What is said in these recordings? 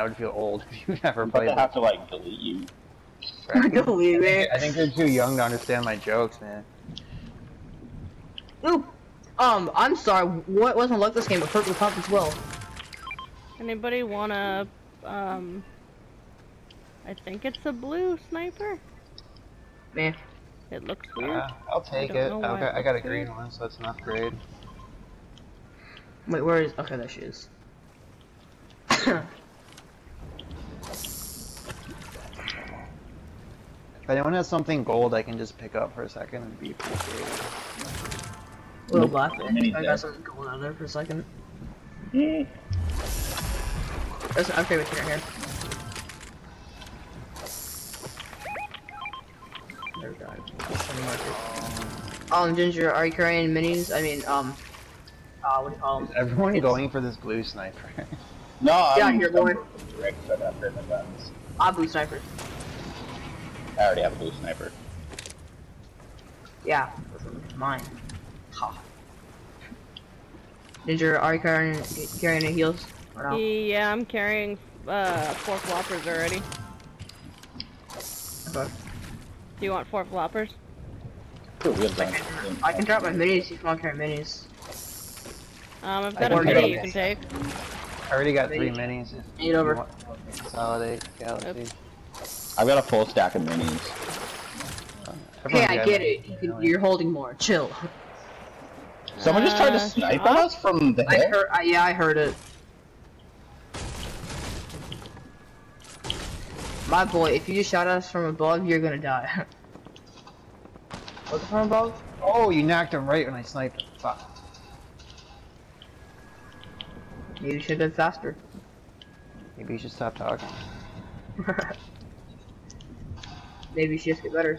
I would feel old if you never But played they that. have to like delete you. Delete me. I think they're too young to understand my jokes, man. Ooh. Um, I'm sorry. What wasn't like this game? But purple pump as well. Anybody wanna, um, I think it's a blue sniper? Man. It looks weird. Uh, I'll take don't it. know I why got, I got a green weird. one, so it's an upgrade. Wait, where is? Okay, there she is. anyone has something gold, I can just pick up for a second and be appreciated. Little Nope. black. Mini I got something going on there for a second. Yeah. That's, I'm okay with you right here. There we go. Just on the market. Um, Ginger, are you carrying minis? I mean, um, uh, what do you call Is them? everyone It's- going for this blue sniper? No, Yeah, I'm you're going. Rick, so I have guns. Ah, blue sniper. I already have a blue sniper. Yeah, mine. Ha. Ginger, are you carrying carrying any heals? Or no? Yeah, I'm carrying, uh, four floppers already. Okay. Do you want four floppers? Cool, I can, I can drop my minis if you want to carry minis. Um, I've got a can mini take you can take. I already got three minis. Eight over. you want- Consolidate, Galaxy. I've got a full stack of minis. Hey, I get it. You can, you're holding more. Chill. Someone just tried to Uh, snipe shot? at us from the I hill. heard. I, yeah, I heard it. My boy, if you just shot us from above, you're gonna die. What's from above? Oh, you knocked him right when I sniped him. Fuck. Maybe you should have been faster. Maybe you should stop talking. Maybe she just get better.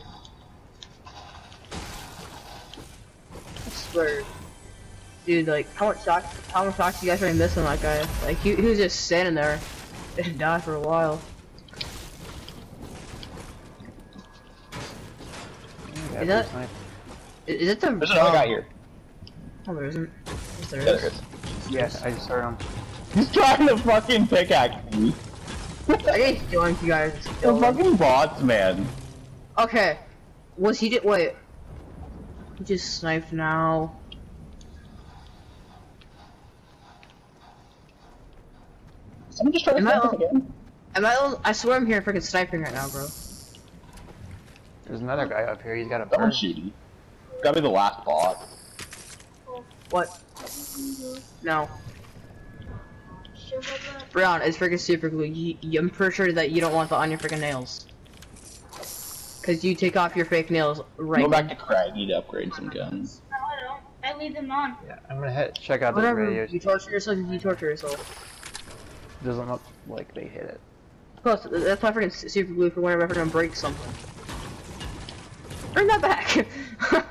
I swear. Dude, like, how much shots, how much shots you guys already missing that guy? Like, he, he was just standing there. Didn't die for a while. Yeah, Is that- blue. Is, is it the... There's another guy here. Oh, there isn't. Yes, there Yeah, is. Yes, I just heard him. He's trying to fucking pickaxe me. I think he's joined you guys. The fucking bots, man. Okay. Was he did wait? He just sniped now. Someone just tried to Am I snipe us again. Am I? al- I swear I'm here freaking sniping right now, bro. There's another guy up here. He's got a bird. Someone's shooting. Gotta be the last bot. What? No. Brown, it's freaking super glue. You, you- I'm pretty sure that you don't want that on your freaking nails. Cause you take off your fake nails right. Go back to Craggy to upgrade some guns. No, I don't. I leave them on. Yeah, I'm gonna head check out those Whatever. radios. You torture yourself. You torture yourself. Doesn't look like they hit it. Plus, that's my freaking super glue for whenever I freaking break something. Bring that back.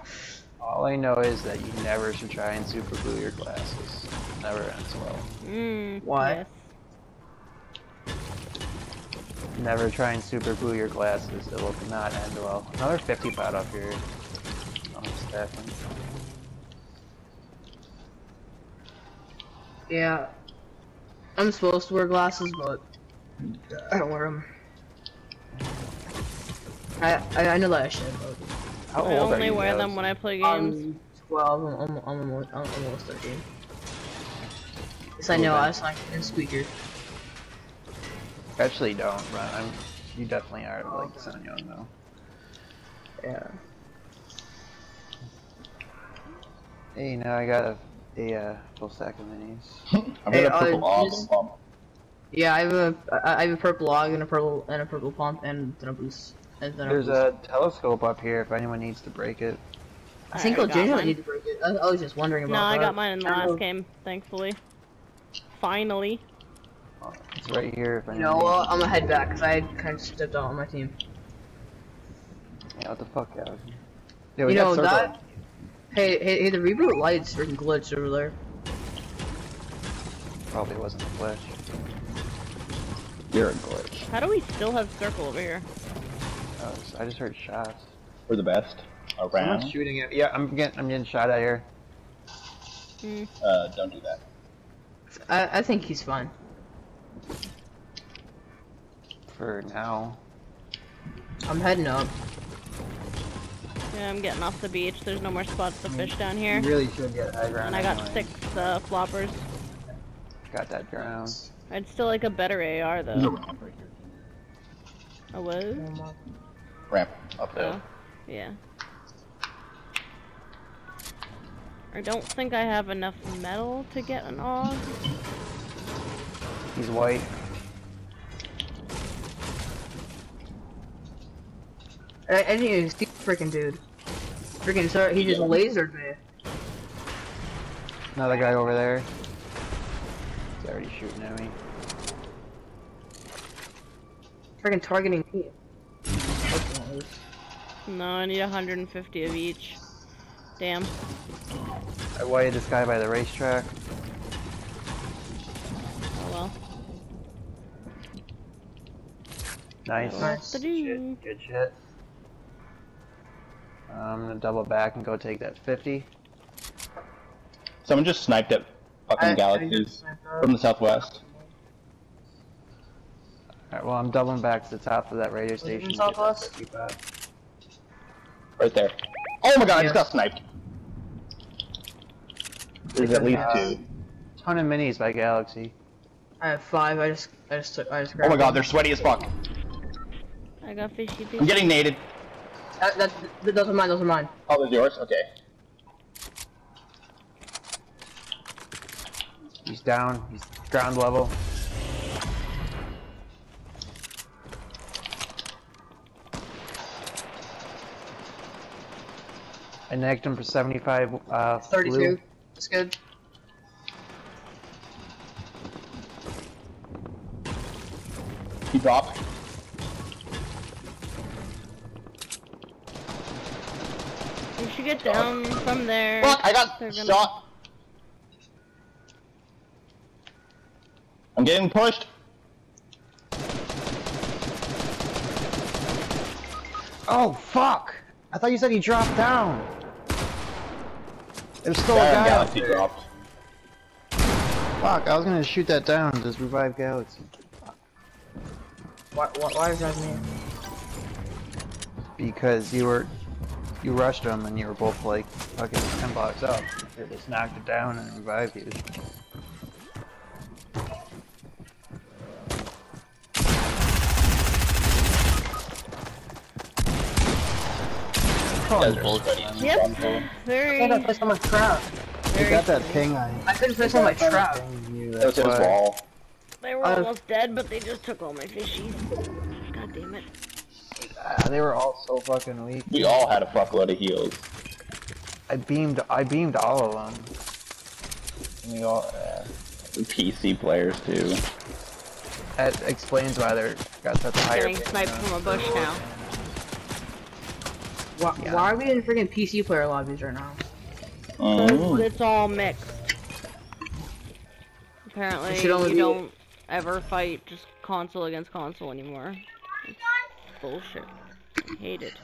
All I know is that you never should try and super glue your glasses. Never ends well. Mm, Why? Yes. Never try and super glue your glasses. It will not end well. Another 50 pot up here. I'm stacking. yeah. I'm supposed to wear glasses, but I don't wear them. I, I I know that I should, but How I old are only you wear guys? them when I play games. I'm 12. I'm, I'm, I'm, almost, I'm almost 13. Yes, I know. I was like in squeaker. Actually, don't run. I'm. You definitely are like sound young though. Yeah. Hey, now I got a, a uh, full stack of minis. I've Hey, got a uh, purple log just- pump. Yeah, I have a I I have a purple log and a purple and a purple pump and then a boost. And then There's a. a telescope up here if anyone needs to break it. I think I I'll got genuinely mine. need to break it. I, I was just wondering about No, I got mine in the last game, thankfully. Finally. It's right here if You know, uh, needs I'm gonna head back because I kind of stepped out on my team. Yeah, what the fuck, out Yeah, we You got know that? Hey, hey, hey! The reboot light's freaking glitched over there. Probably wasn't a glitch. You're a glitch. How do we still have circle over here? Oh, I just heard shots. We're the best Around. Someone's around. shooting at. Yeah, I'm getting. I'm getting shot at here. Hmm. Uh, don't do that. I I think he's fine. For now. I'm heading up. Yeah, I'm getting off the beach. There's no more spots to fish down here. You really should get high ground. And I got anyway. six uh, floppers. Got that ground. I'd still like a better AR There's a though. ramp right here. I was. Ramp uphill. Oh, yeah. I don't think I have enough metal to get an AUG. He's white. I, I didn't even see the freaking dude. Freaking sorry, he just lasered me. Another guy over there. He's already shooting at me. Freaking targeting me. No, I need 150 of each. Damn. I whited this guy by the racetrack. Oh well. Nice. Nice. Ta-doo. Shit, good shit. I'm gonna double back and go take that 50. Someone just sniped at fucking I- I galaxies just sniped up. from the southwest. Alright, well, I'm doubling back to the top of that radio station. in to Southwest? Right there. Oh my god, I just Yeah. got sniped. There's at least two. Ton of minis by Galaxy. I have five. I just, I just took, I just Grabbed Oh my god, one. they're sweaty as fuck. I got fishy fishy. I'm getting naded. That, that, th- those are mine. Those are mine. Oh, those yours? Okay. He's down. He's ground level. I nagged him for 75 uh, Thirty-two. blue. That's good. He dropped. You get down from there. Fuck, I got gonna... shot. I'm getting pushed. Oh, fuck! I thought you said he dropped down. There's still a Damn, guy out galaxy there. dropped. Fuck, I was gonna shoot that down and just revive Galaxy. Why, why, why is that me? Because you were, you rushed him and you were both like fucking 10 blocks up. They just knocked it down and revived you. You guys are. Yep. I Very. couldn't place on my trap. You got that ping on I couldn't place on my trap. That was his wall. They were Uh, almost dead, but they just took all my fishies. God damn it. Ah, they were all so fucking weak. We all had a fuckload of heals. I beamed, I beamed all of them. And we all, uh, PC players too. that explains why they're got such a higher Getting ping, sniped from a bush now. Why, Yeah. why are we in freaking PC player lobbies right now? Oh. It's all mixed. Apparently, It should only you be- don't ever fight just console against console anymore. Bullshit. I hate it.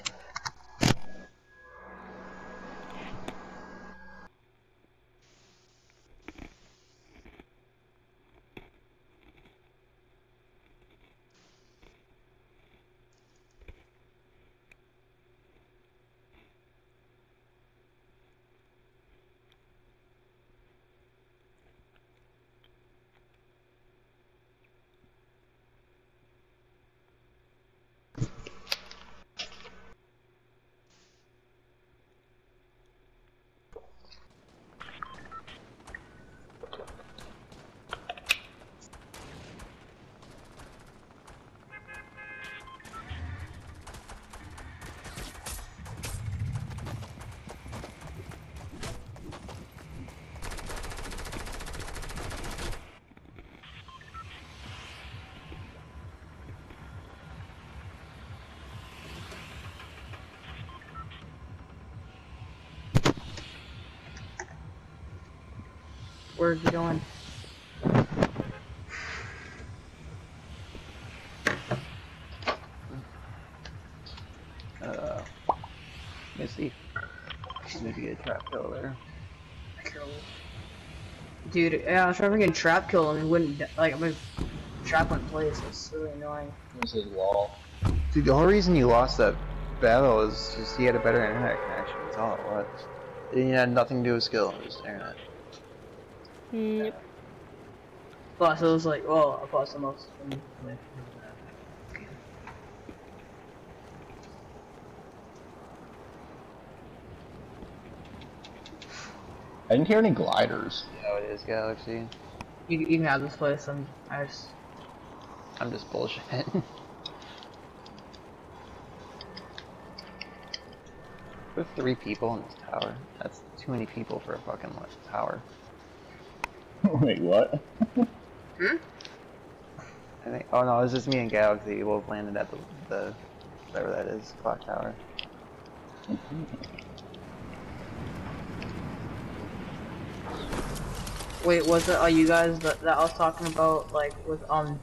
Where's it going? Uh, Missy. Maybe get a trap kill there. Dude, yeah, I was trying to freaking trap kill him. He wouldn't, di- like, my trap in place. It's really annoying. This is wall. Dude, the whole reason you lost that battle is just he had a better internet connection. That's all it was. It had nothing to do with skill, just internet. Yep. Plus, it was like, well, plus the most. I didn't hear any gliders. Yeah, it is Galaxy. You, you can have this place. I'm, I just. I'm just bullshit. There's three people in this tower. That's too many people for a fucking li- tower. Wait, what? Hmm? I think. Oh no, it's just me and Galaxy. Both landed at the, the whatever that is, clock tower. Wait, was it? Are you guys that, that I was talking about, like with um,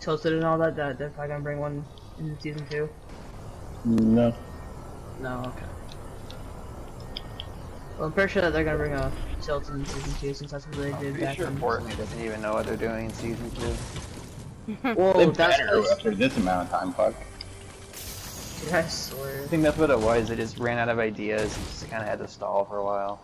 tilted and all that? That they're probably gonna bring one in season two. No. No, okay. Well, I'm pretty sure that they're gonna bring a tilt in season two since that's what they I'm did back sure in. Fortnite doesn't even know what they're doing in season two. Whoa, They that's better what after this amount of time, fuck. I swear. I think that's what it was. They just ran out of ideas and just kind of had to stall for a while.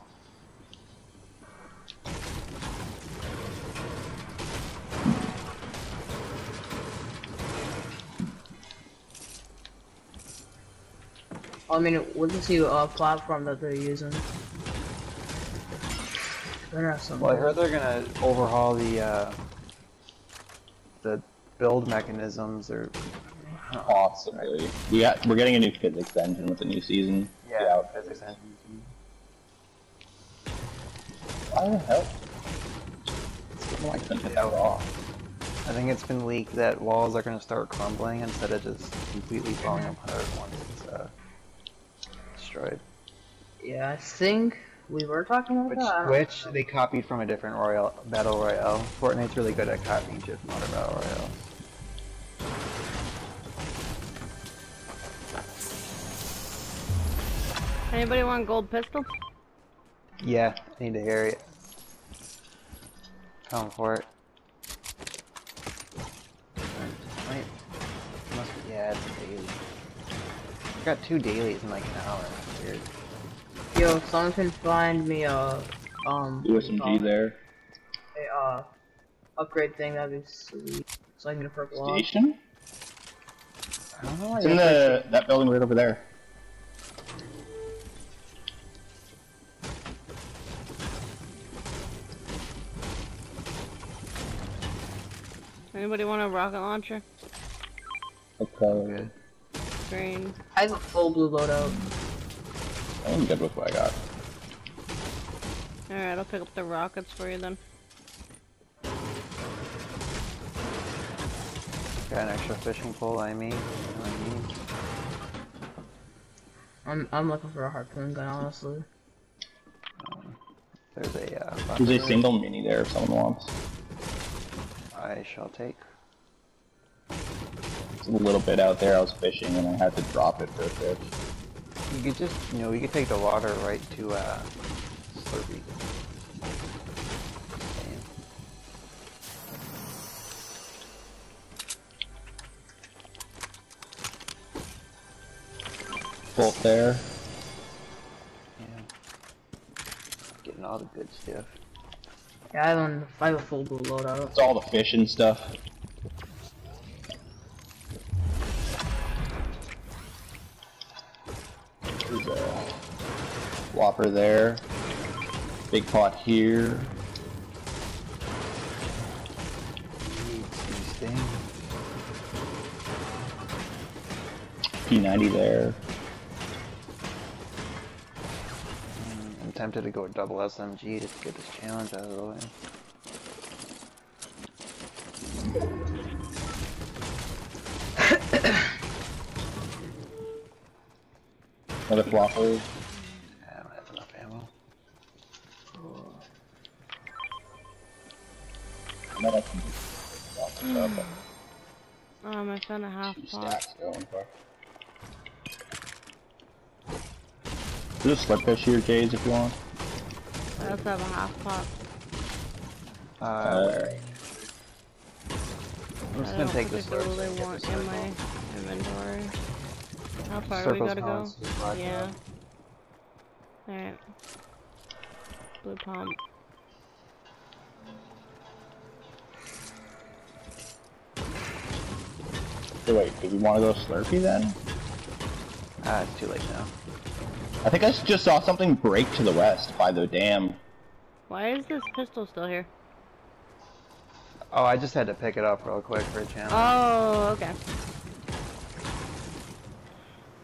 I mean, what's this new uh, platform that they're using? They're not some- Well, I heard they're gonna overhaul the uh, the build mechanisms or Possibly. We got, we're getting a new physics engine with the new season. yeah, physics engines. Why the hell? Why couldn't it off? I think it's been leaked that walls are gonna start crumbling instead of just completely falling apart once it's uh, destroyed. Yeah, I think we were talking about Which, that. which they copied from a different royal battle royale. Fortnite's really good at copying shit from other battle royales. Anybody want gold pistol? Yeah, I need to hear it. Come for it. Wait, must be, yeah, it's a daily. I got two dailies in like an hour. That's weird. Yo, if someone can find me a um USMG there. a uh upgrade thing, that'd be sweet. So I can get a purple off. Station? I don't know why It's in the that building right over there. Anybody want a rocket launcher? Okay. Good. Green. I have a full blue loadout. I'm good with what I got. Alright, I'll pick up the rockets for you then. Got an extra fishing pole, I mean. I mean. I'm I'm looking for a harpoon gun, honestly. There's a uh, There's a single mini there if someone wants. I shall take. It's a little bit out there. I was fishing and I had to drop it for a fish. You could just, you know, you could take the water right to uh, Slurpy. Bolt there. Yeah. Getting all the good stuff. Yeah, I have, one, I have a full blue loadout. It's all the fishing stuff. Whopper there. Big pot here. P90 there. I'm tempted to go double SMG just to get this challenge out of the way. Another flopper. I found a half Two pot. stacks going for. There's a slip fish here, Jays, if you want. I also have a half pot. Uh, Uh, where? I'm just gonna take this sword. particularly so I want in my inventory. How far we Circle's gotta go? calling, so just black Yeah. Alright. Blue palm. So wait, do we want to go Slurpy then? Ah, it's too late now. I think I just saw something break to the west by the dam. Why is this pistol still here? Oh, I just had to pick it up real quick for a challenge. Oh, okay.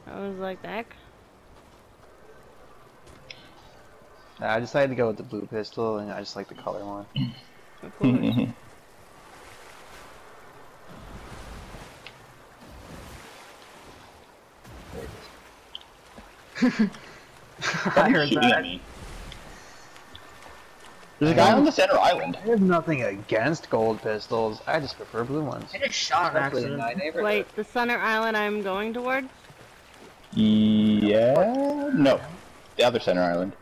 I was like, the heck? Nah, I decided to go with the blue pistol, and I just like the color one. I heard Shooting at that. me. There's a guy on the center island. I have nothing against gold pistols. I just prefer blue ones. I just shot an accident. Wait, the center island I'm going towards? Yeah. No. The other center island.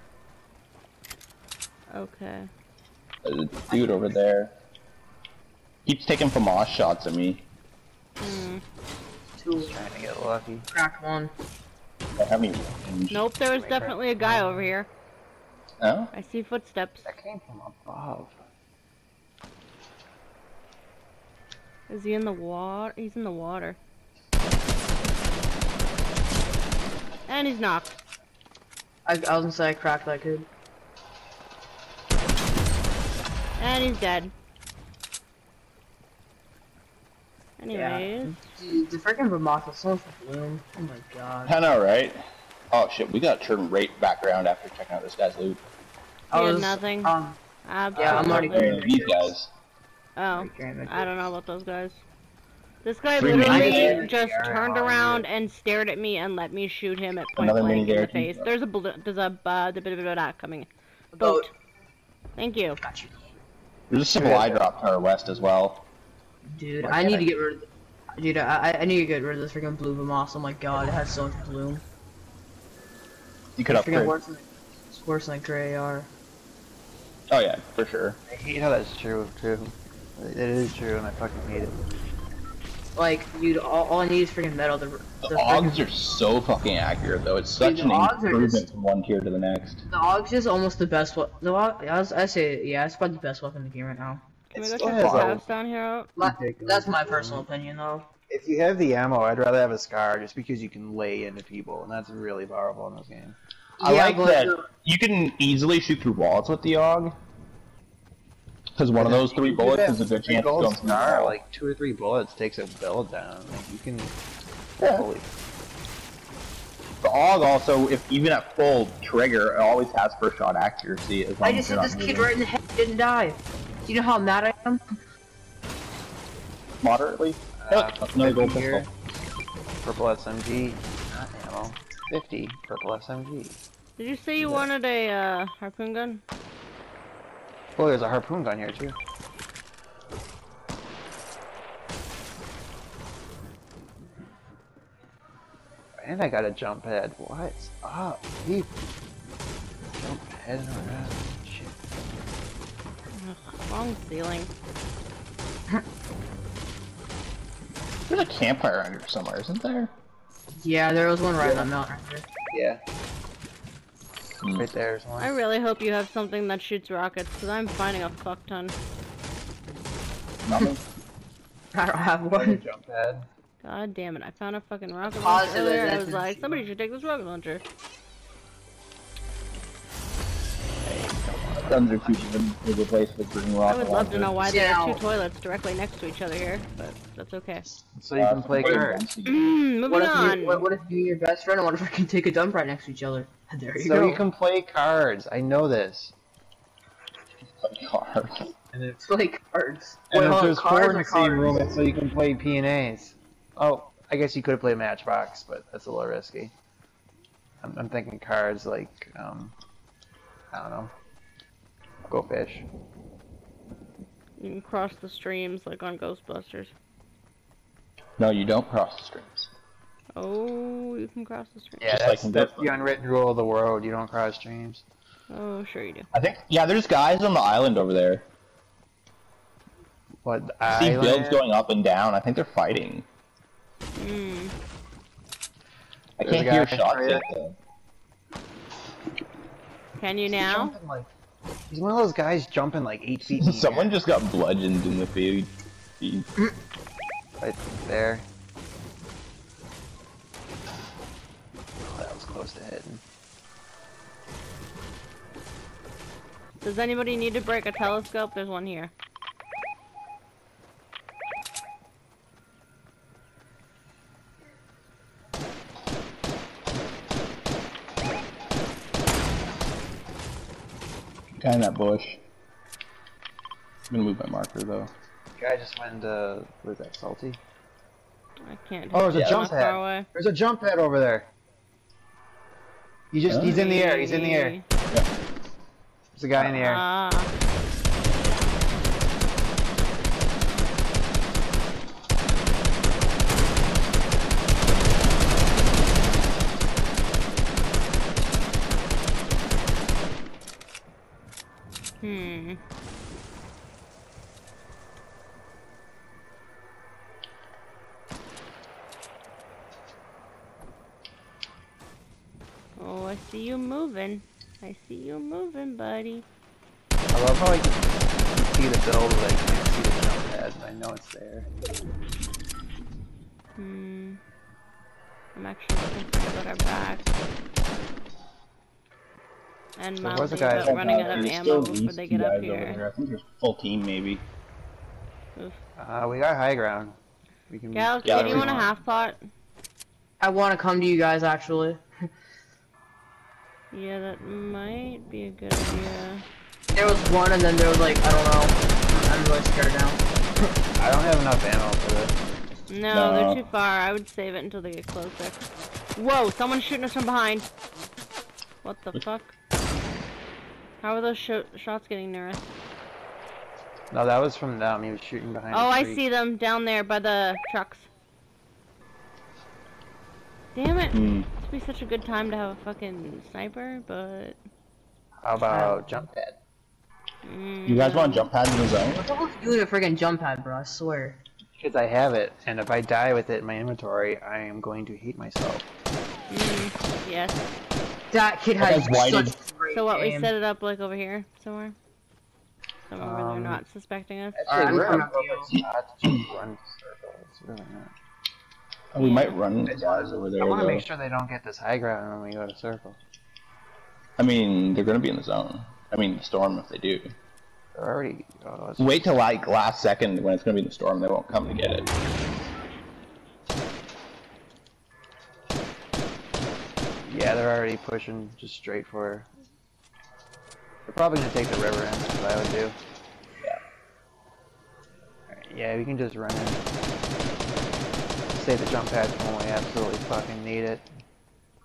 Okay. There's a dude over there. Keeps taking FAMAS shots at me. Hmm. Two. Trying to get lucky. Crack one. Don't have any range. Nope, there was definitely a guy over here. Oh? I see footsteps. That came from above. Is he in the water? He's in the water. And he's knocked. I, I was gonna say I cracked that kid. And he's dead. Anyways, Dude, the freaking Vermont is so much bloom. Oh my god. I know, right? Oh shit, we gotta turn right back around after checking out this guy's loot. I was, nothing. Um, absolutely. Yeah, I'm already Uh, these guys. Oh, I don't know about those guys. This guy Three literally just Yeah, turned around yeah. and stared at me and let me shoot him at point Another blank in the too. face. There's a bl- there's a uh, the bit of that coming. boat. Boat. Thank you. Got you. There's a simple eye drop to our west as well. Dude, What I need I to get rid of. Dude, I, I- I need to get rid of this freaking blue Vermont. Oh my god, it has so much bloom. You could It's freaking upgrade. worse than, it's worse than a gray AR. Oh yeah, for sure. I hate how that's true, too. It is true, and I fucking hate it. Like, dude, all, all I need is freaking metal. The, The, the, Augs freaking, are so fucking accurate though. It's such Dude, an the Augs improvement just- from one tier to the next. the Augs is almost the best weapon. The Aug, I, was, I say, yeah, it's probably the best weapon in the game right now. Can we It go still check this house down here? My- that's my personal opinion, though. If you have the ammo, I'd rather have a scar just because you can lay into people, and that's really powerful in this game. I yeah, like but that the- you can easily shoot through walls with the AUG. Because one of those three bullets is a good chance to gold go the scar, like two or three bullets takes a build down. Like you can. Yeah. Holy The AUG also, if even at full trigger, it always has first shot accuracy. As long I just as hit this kid right in the head, didn't die. Do you know how mad I am? moderately. Uh, Look, another gold here. pistol. Purple SMG. Not ammo. 50. Purple SMG. Did you say you wanted a uh, harpoon gun? Oh, there's a harpoon gun here too. And I got a jump head. What's up, people? Jump head around. Shit. Ugh, wrong ceiling. There's a campfire under somewhere, isn't there? Yeah, there was one right on that mountain right. Yeah. Hmm. Right there's one. I really hope you have something that shoots rockets, because I'm finding a fuck ton. Nothing. I don't have one. jump pad. God damn it, I found a fucking rocket Positive launcher earlier, I was like, somebody should take this rocket launcher. Guns are cheap to be replaced with green rock. I would love to know why there are two toilets directly next to each other here, but that's okay. So you can play cards. Mm, moving What if, on. you, what, what if you and your best friend want to freaking take a dump right next to each other? There you So go. you can play cards. I know this. Cards. And it's play cards. And Wait, if there's cards four in the same room, so you can play P and A's. Oh, I guess you could play Matchbox, but that's a little risky. I'm, I'm thinking cards like, um, I don't know, Go Fish. You can cross the streams like on Ghostbusters. No, you don't cross the streams. Oh, you can cross the streams. Yeah, Just that's, in that's the unwritten rule of the world. You don't cross streams. Oh, sure you do. I think. Yeah, there's guys on the island over there. What I see builds going up and down. I think they're fighting. Hmm. I There's can't hear shots yet. though. Can you He's now? Jumping like- He's one of those guys jumping like eight feet. in Someone air. just got bludgeoned in the feed. feed. right there. Oh, that was close to hitting. Does anybody need to break a telescope? There's one here. Guy in that bush. I'm gonna move my marker though. Guy just went into where's that salty? I can't. Oh, there's a jump Far pad. There's a jump pad over there. He just he's in the air. He's in the air. There's a guy in the air. Ah. Hmm. Oh, I see you moving. I see you moving, buddy. I love how I can see the build, but I can't see the jump pad. but I know it's there. Hmm. I'm actually looking for our back. And There was a guy about that- running out of ammo still before they get up guys over here. there. I think there's full team maybe. Uh, we got high ground. We can. Gal, Yeah, can you we want a half pot? I want to come to you guys actually. Yeah, that might be a good idea. There was one, and then there was like I don't know. I'm really scared now. I don't have enough ammo for this. No, No. they're too far. I would save it until they get closer. Whoa, someone's shooting us from behind. What the fuck? How are those sho shots getting near us? No, that was from them. He was shooting behind. Oh, I see them down there by the trucks. Damn it. This would be such a good time to have a fucking sniper, but... How about jump pad? Mm, You guys want jump pads in the zone? What the hell's doing a friggin' jump pad, bro? I swear. Because I have it, and if I die with it in my inventory, I am going to hate myself. Mm, yes. That kid That has such great So what, we set it up like over here somewhere? Somewhere where they're Um, not suspecting us? Actually, I'm we're coming in a up to you. perfect spot to just run circles. Really not. We might run guys over there. I want to though. make sure they don't get this high ground when we go to circle. I mean, they're gonna be in the zone. I mean, the storm if they do. They're already. Oh, Wait till like last second when it's gonna be in the storm. They won't come to get it. Yeah, they're already pushing just straight for. Her. They're probably gonna take the river in, as I would do. Yeah. Alright, yeah, we can just run in. Save the jump pad for when we absolutely fucking need it.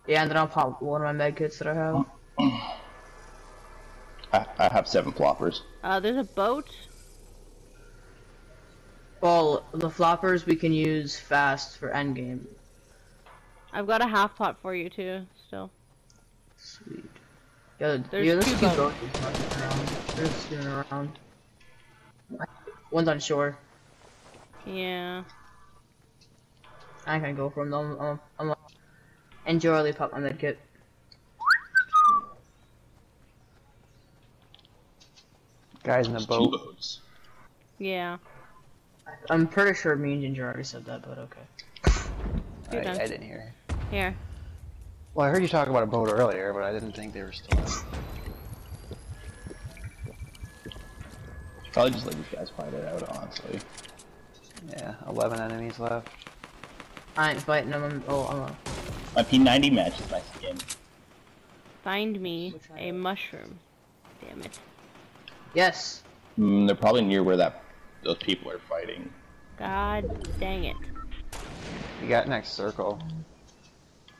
Yeah, and then I'll pop one of my med kits that I have. I, I have seven floppers. Uh, there's a boat. Well, the floppers we can use fast for endgame. I've got a half pot for you too, still. Sweet. Yeah, There's yeah, there's two two boats. boats running around. They're just spinning around. One's on shore. Yeah. I can go for them. I'm, I'm like, enjoy pop my med kit. Guys in the boat. boats. Yeah. I'm pretty sure me and Ginger already said that, but okay. I, You're done. I didn't hear. Here. Well, I heard you talk about a boat earlier, but I didn't think they were still. out. Probably just let these guys fight it out, honestly. Yeah, 11 enemies left. I ain't fighting them. I'm, oh, I'm a, My P90 matches my skin. Find me Which I a have. mushroom. Damn it. yes. Mm, they're probably near where that those people are fighting. God dang it. You got next circle.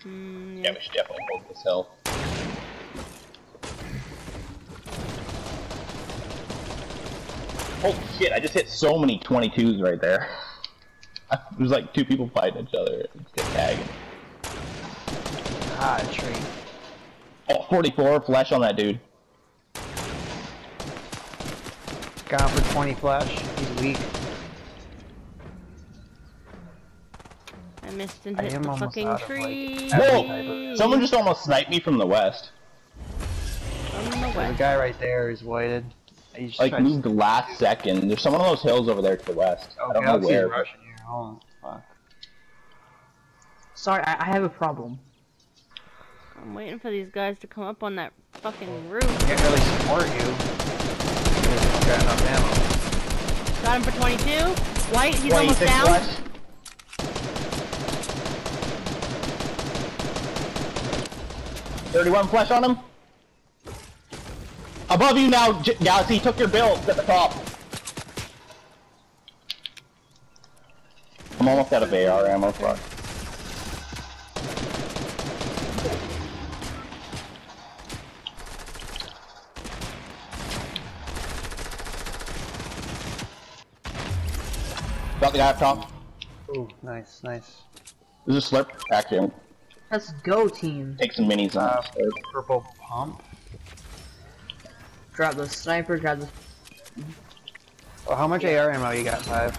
Mm, Yeah, we should definitely hold this hill. Holy shit, I just hit so many 22s right there. There's like two people fighting each other. Just tagging. Ah, a tree. Oh, 44, flesh on that dude. Gone for 20 flash. He's weak. I missed and hit the fucking tree. Whoa! Someone just almost sniped me from the west. From the west. The guy right there is whited. Like moved to... last second. There's someone on those hills over there to the west. Oh, I don't know where. Rushing here. Oh, fuck. Sorry, I, I have a problem. I'm waiting for these guys to come up on that fucking roof. I can't really support you. Got him for 22. White, he's White, almost down. 31 flesh on him. Above you now, G Galaxy. Took your build at the top. I'm almost out of AR ammo, fuck. Got the guy up top. Ooh, nice, nice. Is this slurp? Axiom. Let's go, team. take some minis off. Uh, purple pump. Grab the sniper, grab the. Well, how much AR ammo you got, Five?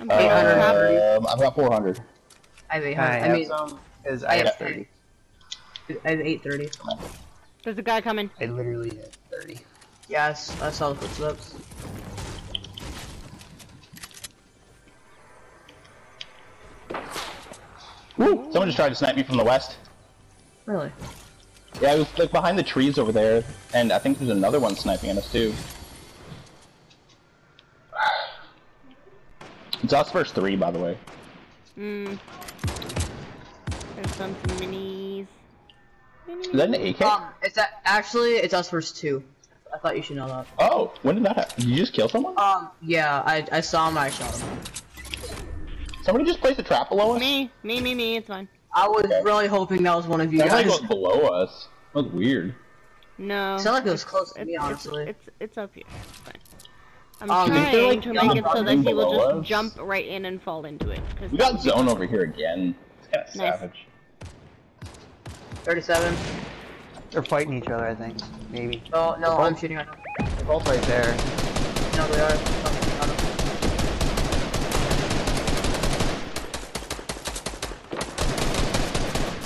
I'm taking on top. Um, I've got 400. I have 800. Can I I, have mean, some? Because I I have have 30. I have 830. There's a guy coming. I literally hit 30. Yes, I saw the footsteps. Woo! Someone just tried to snipe me from the west. Really? Yeah, it was like behind the trees over there, and I think there's another one sniping at us too. It's us versus three, by the way. Mm. There's some minis. Is that an AK? Um, it's a, actually it's us versus two. I thought you should know that. oh, when did that happen? Did you just kill someone? Um, yeah, I I saw him. I shot him. Somebody just placed a trap below us? Me, me, me, me. It's fine. I was Okay. really hoping that was one of you Sounds like guys. it was below us. That was weird. No. It sounded like it was it's- close to it's, me, it's- honestly. It's, it's up here. It's fine. I'm Um, is trying like, to make it so that he will just us? jump right in and fall into it. 'cause We that got would be zone over here again. It's kind of Nice. savage. 37. They're fighting each other, I think. Maybe. Oh no, both- I'm shooting at them. They're both right there. No, they are. Oh, got him.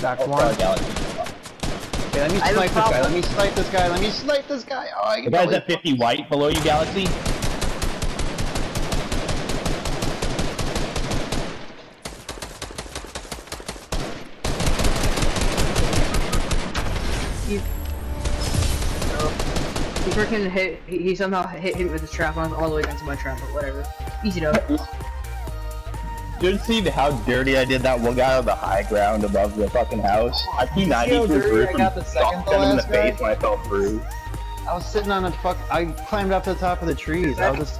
Knocked Oh, one. Okay, let me I have a snipe this guy. Let me snipe this guy. Let me snipe this guy. Oh, I The can guy's at 50 white below you, Galaxy. He he freaking hit. He, he somehow hit, hit me with his trap. on all the way into my trap, but whatever. Easy though. Did you see how dirty I did that one guy on the high ground above the fucking house? I P90 through roof and got the second stopped him in the guy? face when I fell through. I was sitting on a fuck. I climbed up to the top of the trees. I was just